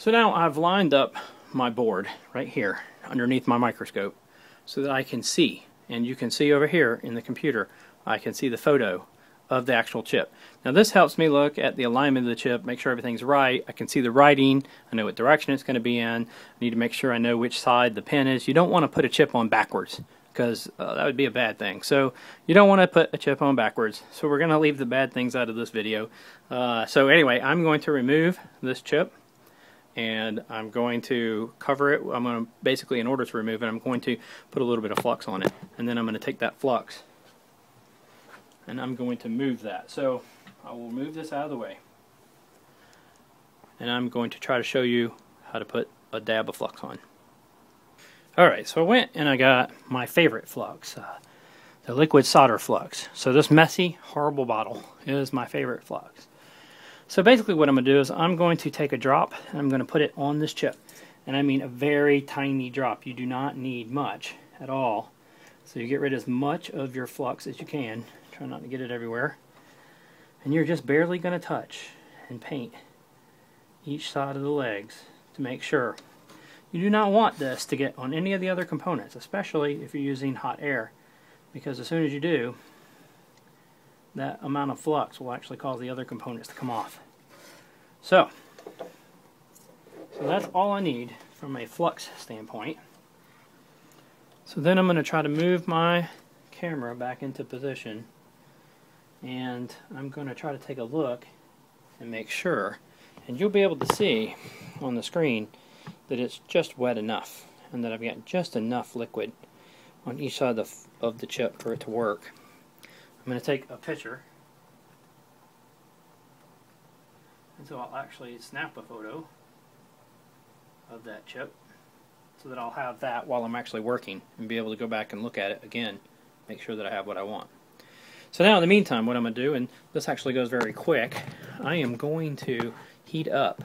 So now I've lined up my board right here underneath my microscope so that I can see. And you can see over here in the computer, I can see the photo of the actual chip. Now this helps me look at the alignment of the chip, make sure everything's right. I can see the writing, I know what direction it's going to be in. I need to make sure I know which side the pin is. You don't want to put a chip on backwards because uh, that would be a bad thing. So you don't want to put a chip on backwards. So we're going to leave the bad things out of this video. Uh, so anyway, I'm going to remove this chip and I'm going to cover it. I'm going to basically, in order to remove it, I'm going to put a little bit of flux on it. And then I'm going to take that flux and I'm going to move that. So I will move this out of the way. And I'm going to try to show you how to put a dab of flux on. Alright, so I went and I got my favorite flux, uh, the liquid solder flux. So this messy, horrible bottle is my favorite flux. So basically what I'm going to do is I'm going to take a drop and I'm going to put it on this chip. And I mean a very tiny drop. You do not need much at all. So you get rid of as much of your flux as you can. Try not to get it everywhere. And you're just barely going to touch and paint each side of the legs to make sure. You do not want this to get on any of the other components, especially if you're using hot air. Because as soon as you do, that amount of flux will actually cause the other components to come off. So, so that's all I need from a flux standpoint. So then I'm going to try to move my camera back into position and I'm going to try to take a look and make sure and you'll be able to see on the screen that it's just wet enough and that I've got just enough liquid on each side of the, of the chip for it to work. I'm going to take a picture. And so I'll actually snap a photo of that chip so that I'll have that while I'm actually working and be able to go back and look at it again, make sure that I have what I want. So now in the meantime, what I'm going to do, and this actually goes very quick, I am going to heat up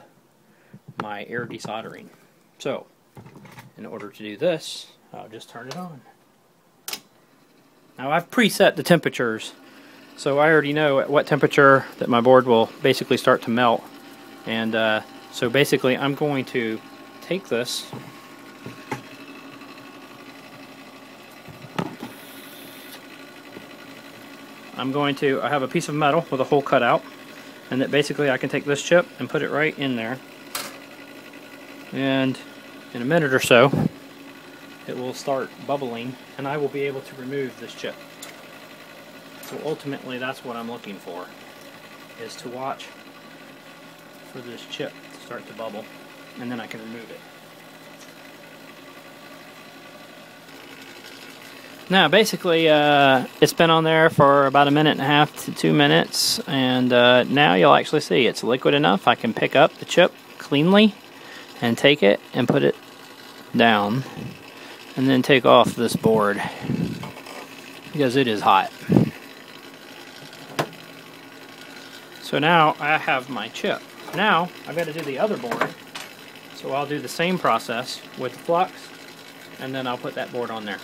my air desoldering. So, in order to do this, I'll just turn it on. Now I've preset the temperatures so I already know at what temperature that my board will basically start to melt. And uh, so basically I'm going to take this. I'm going to I have a piece of metal with a hole cut out and that basically I can take this chip and put it right in there. And in a minute or so it will start bubbling and I will be able to remove this chip. So ultimately that's what I'm looking for, is to watch for this chip to start to bubble and then I can remove it. Now basically uh, it's been on there for about a minute and a half to two minutes and uh, now you'll actually see it's liquid enough I can pick up the chip cleanly and take it and put it down and then take off this board because it is hot. So now I have my chip. Now I've got to do the other board. So I'll do the same process with the flux and then I'll put that board on there.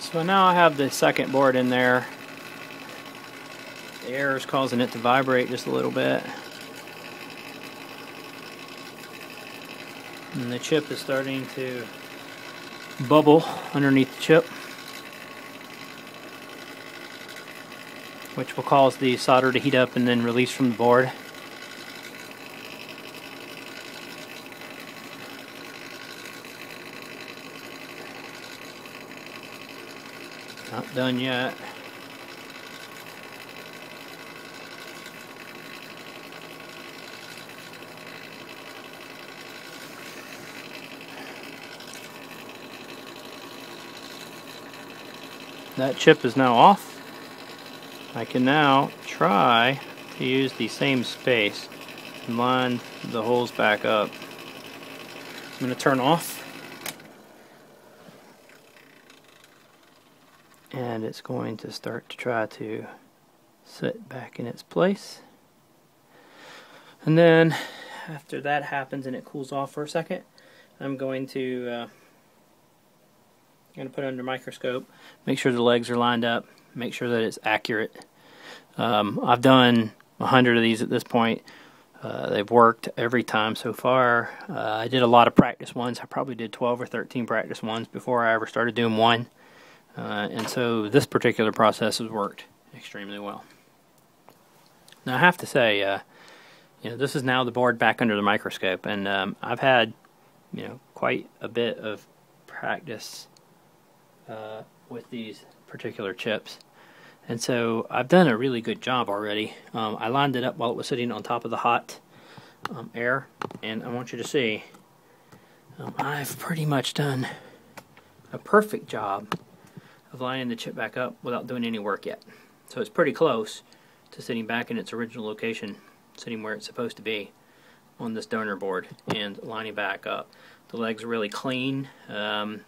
So now I have the second board in there the air is causing it to vibrate just a little bit. And the chip is starting to bubble underneath the chip. Which will cause the solder to heat up and then release from the board. Not done yet. That chip is now off. I can now try to use the same space and line the holes back up. I'm going to turn off and it's going to start to try to sit back in its place. And then after that happens and it cools off for a second, I'm going to uh, going to put it under microscope, make sure the legs are lined up, make sure that it's accurate. Um, I've done a hundred of these at this point. Uh, they've worked every time so far. Uh, I did a lot of practice ones. I probably did 12 or 13 practice ones before I ever started doing one. Uh, and so this particular process has worked extremely well. Now I have to say, uh, you know, this is now the board back under the microscope, and um, I've had, you know, quite a bit of practice uh, with these particular chips. And so I've done a really good job already. Um, I lined it up while it was sitting on top of the hot um, air, and I want you to see um, I've pretty much done a perfect job of lining the chip back up without doing any work yet. So it's pretty close to sitting back in its original location, sitting where it's supposed to be on this donor board and lining back up. The leg's really clean. Um,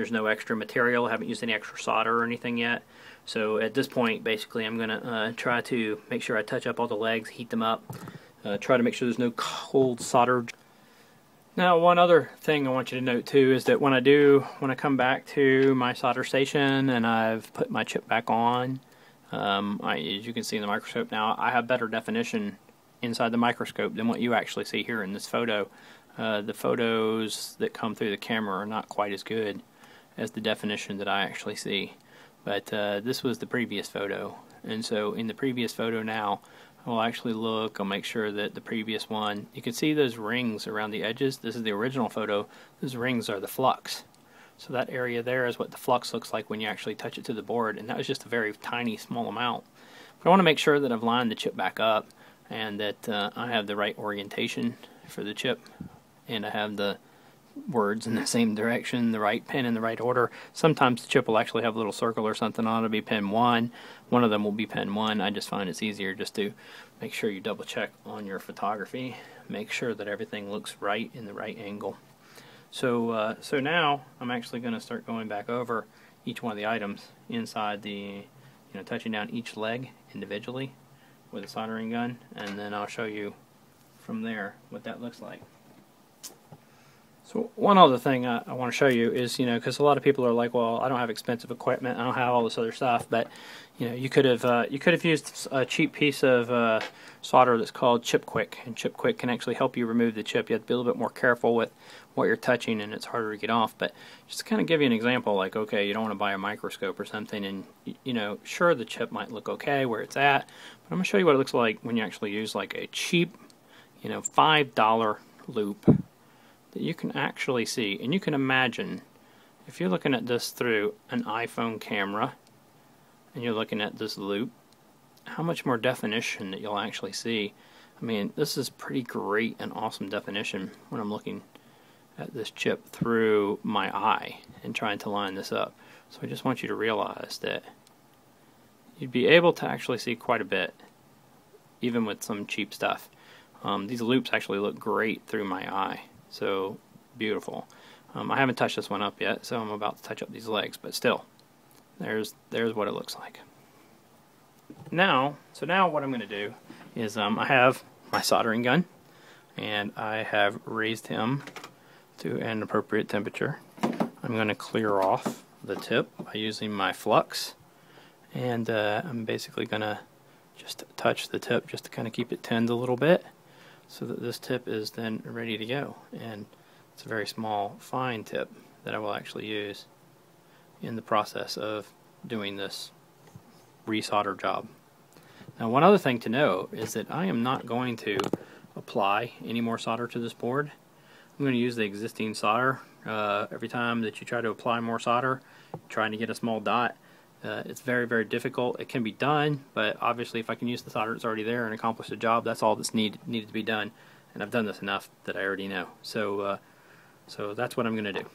there's no extra material. I haven't used any extra solder or anything yet. So at this point, basically, I'm going to uh, try to make sure I touch up all the legs, heat them up, uh, try to make sure there's no cold solder. Now, one other thing I want you to note too is that when I do, when I come back to my solder station and I've put my chip back on, um, I, as you can see in the microscope now, I have better definition inside the microscope than what you actually see here in this photo. Uh, the photos that come through the camera are not quite as good as the definition that I actually see. But uh, this was the previous photo, and so in the previous photo now, I'll actually look, I'll make sure that the previous one, you can see those rings around the edges. This is the original photo. Those rings are the flux. So that area there is what the flux looks like when you actually touch it to the board, and that was just a very tiny, small amount. But I want to make sure that I've lined the chip back up and that uh, I have the right orientation for the chip, and I have the words in the same direction, the right pin in the right order. Sometimes the chip will actually have a little circle or something on it. It'll be pin 1. One of them will be pin 1. I just find it's easier just to make sure you double check on your photography. Make sure that everything looks right in the right angle. So, uh, so now I'm actually going to start going back over each one of the items inside the, you know, touching down each leg individually with a soldering gun, and then I'll show you from there what that looks like. So one other thing I, I want to show you is, you know, because a lot of people are like, well, I don't have expensive equipment, I don't have all this other stuff, but you know, you could have uh, you could have used a cheap piece of uh, solder that's called Chip Quik, and Chip Quik can actually help you remove the chip. You have to be a little bit more careful with what you're touching, and it's harder to get off. But just to kind of give you an example, like, okay, you don't want to buy a microscope or something, and you know, sure, the chip might look okay where it's at, but I'm gonna show you what it looks like when you actually use like a cheap, you know, five dollar loupe that you can actually see. And you can imagine if you're looking at this through an iPhone camera and you're looking at this loupe, how much more definition that you'll actually see. I mean, this is pretty great and awesome definition when I'm looking at this chip through my eye and trying to line this up. So I just want you to realize that you'd be able to actually see quite a bit even with some cheap stuff. Um, these loupes actually look great through my eye. So beautiful. Um, I haven't touched this one up yet, so I'm about to touch up these legs, but still, there's there's what it looks like. Now, so now what I'm going to do is um, I have my soldering gun, and I have raised him to an appropriate temperature. I'm going to clear off the tip by using my flux, and uh, I'm basically going to just touch the tip just to kind of keep it tinned a little bit so that this tip is then ready to go and it's a very small fine tip that I will actually use in the process of doing this resolder job. Now one other thing to know is that I am not going to apply any more solder to this board. I'm going to use the existing solder. Uh, every time that you try to apply more solder, trying to get a small dot, uh, it's very, very difficult. It can be done, but obviously if I can use the solder that's already there and accomplish the job, that's all that's need, needed to be done. And I've done this enough that I already know. So, uh, so that's what I'm going to do.